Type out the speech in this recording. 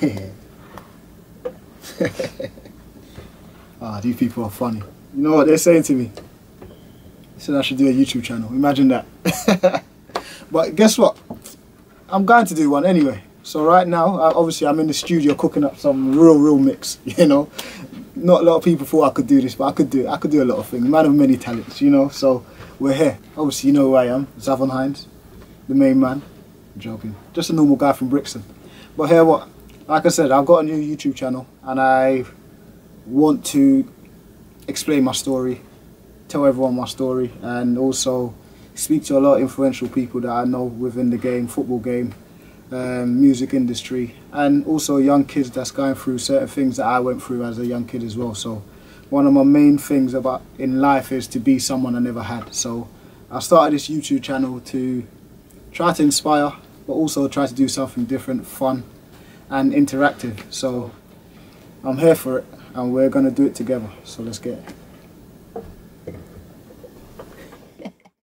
ah, these people are funny. You know what they're saying to me? They said I should do a YouTube channel. Imagine that. but guess what? I'm going to do one anyway. So right now, obviously, I'm in the studio cooking up some real, real mix. You know, not a lot of people thought I could do this, but I could do it. I could do a lot of things. Man of many talents. You know, so we're here. Obviously, you know who I am, Zavon Hines, the main man. I'm joking. Just a normal guy from Brixton. But here, what? Like I said, I've got a new YouTube channel, and I want to explain my story, tell everyone my story, and also speak to a lot of influential people that I know within the game, football game, um, music industry, and also young kids that's going through certain things that I went through as a young kid as well. So one of my main things about in life is to be someone I never had. So I started this YouTube channel to try to inspire, but also try to do something different, fun, and interactive. So I'm here for it and we're going to do it together. So let's get it.